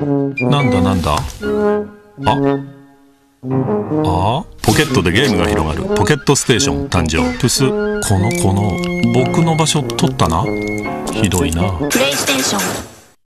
なんだなんだ？あ。あ。ポケットでゲームが広がる。ポケットステーション誕生。トゥス。このこの。僕の場所取ったな。ひどいな。プレイステーション。